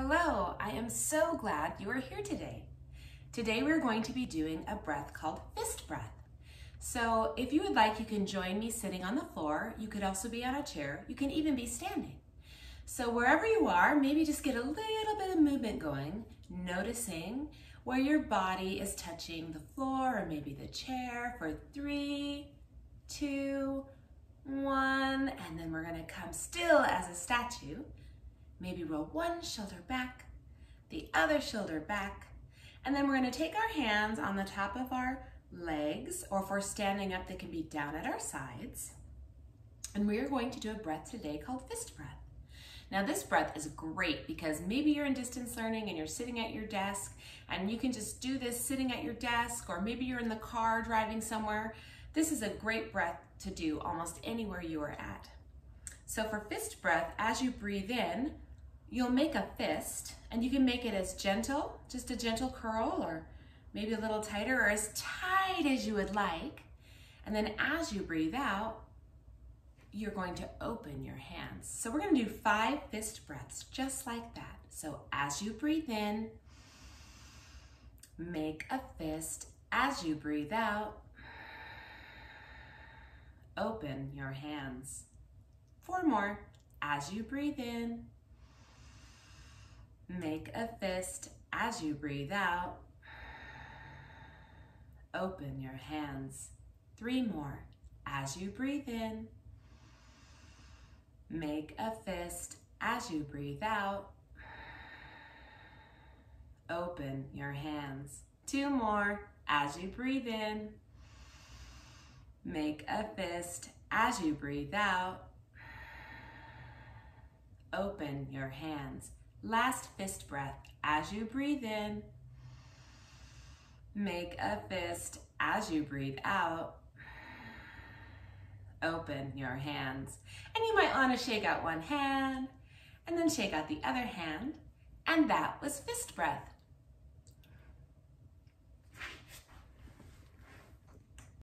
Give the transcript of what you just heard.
Hello, I am so glad you are here today. Today we're going to be doing a breath called fist breath. So if you would like, you can join me sitting on the floor. You could also be on a chair. You can even be standing. So wherever you are, maybe just get a little bit of movement going, noticing where your body is touching the floor or maybe the chair for three, two, one, and then we're gonna come still as a statue. Maybe roll one shoulder back, the other shoulder back, and then we're gonna take our hands on the top of our legs, or if we're standing up, they can be down at our sides. And we are going to do a breath today called fist breath. Now this breath is great because maybe you're in distance learning and you're sitting at your desk and you can just do this sitting at your desk or maybe you're in the car driving somewhere. This is a great breath to do almost anywhere you are at. So for fist breath, as you breathe in, you'll make a fist and you can make it as gentle, just a gentle curl or maybe a little tighter or as tight as you would like. And then as you breathe out, you're going to open your hands. So we're gonna do five fist breaths just like that. So as you breathe in, make a fist. As you breathe out, open your hands. Four more. As you breathe in, make a fist. As you breathe out, open your hands. Three more. As you breathe in, make a fist. As you breathe out, open your hands. Two more. As you breathe in, make a fist. As you breathe out, open your hands. Last fist breath. As you breathe in, make a fist. As you breathe out, open your hands. And you might want to shake out one hand and then shake out the other hand. And that was fist breath.